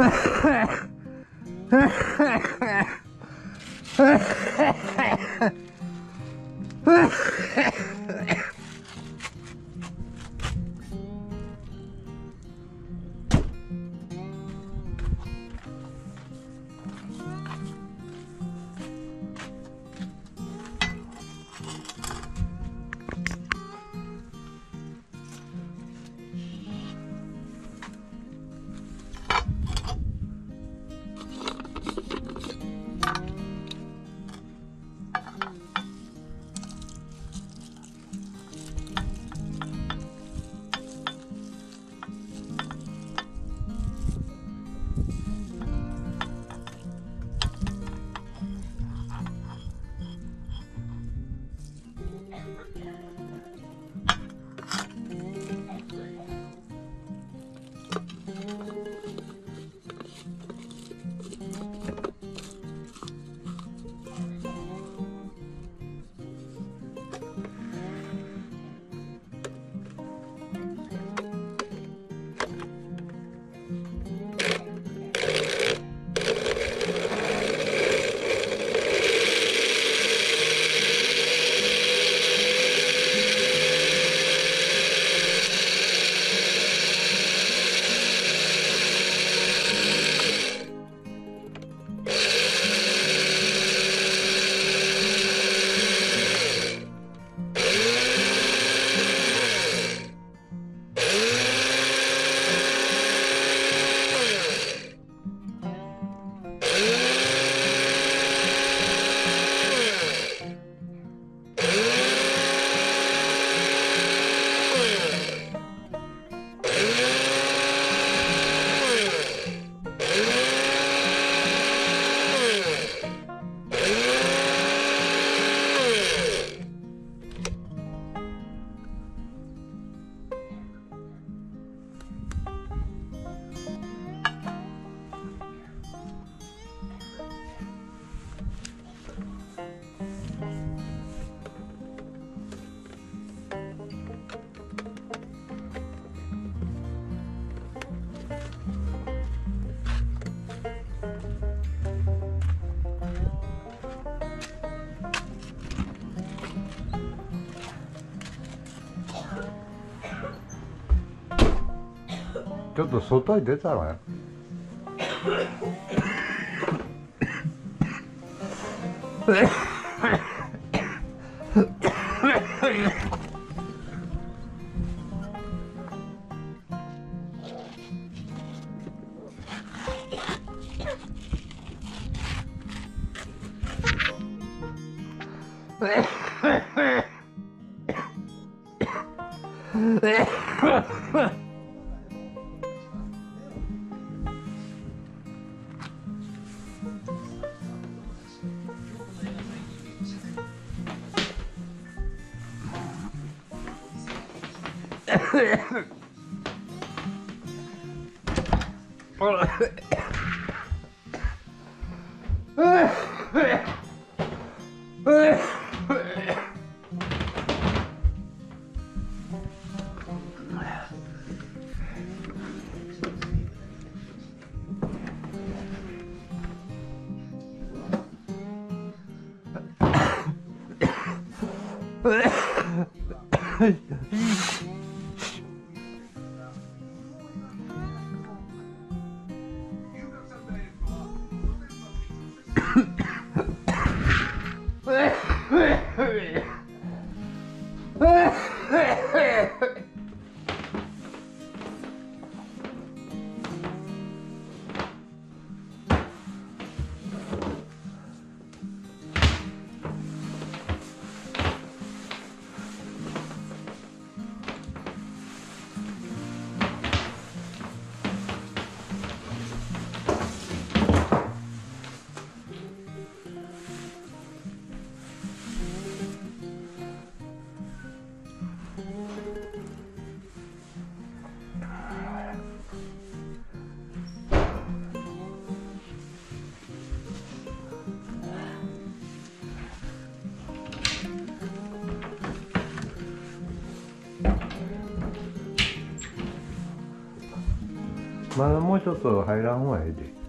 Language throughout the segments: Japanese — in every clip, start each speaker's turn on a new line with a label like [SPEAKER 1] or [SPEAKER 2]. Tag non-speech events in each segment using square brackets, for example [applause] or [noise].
[SPEAKER 1] Ha [laughs] Every time. っと外に出たらね [laughs] Ugh. Ugh. まだもうちょっと入らん方がええで。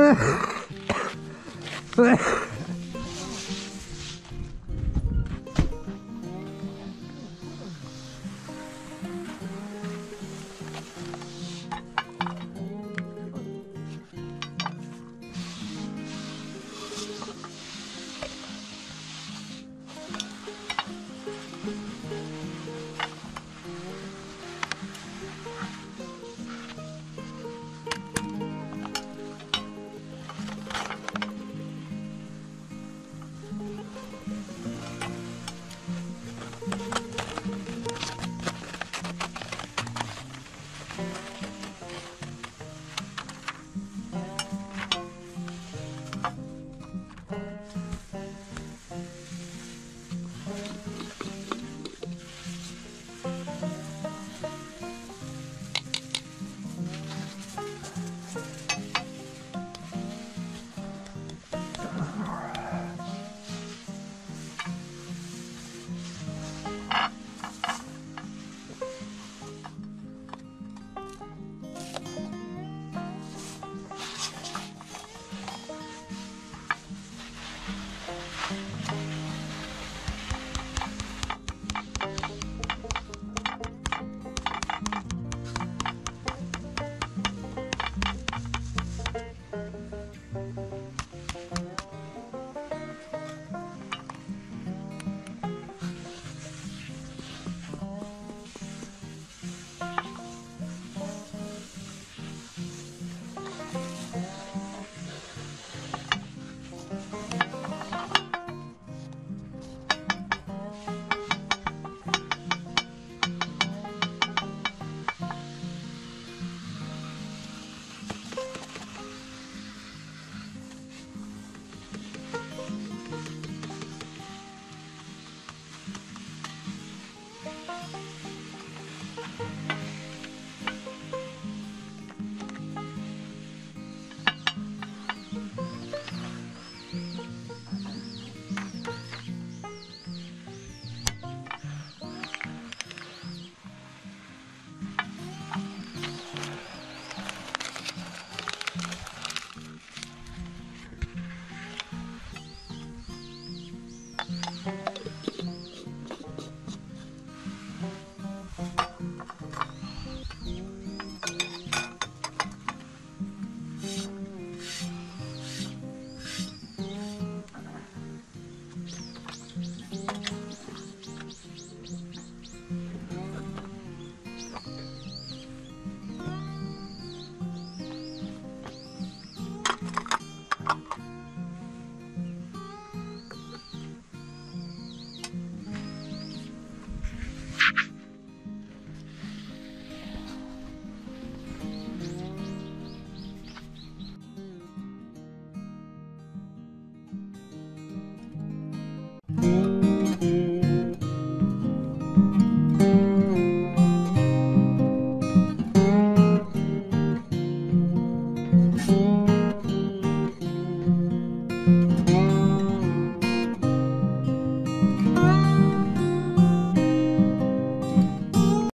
[SPEAKER 1] Ugh. [laughs] [laughs]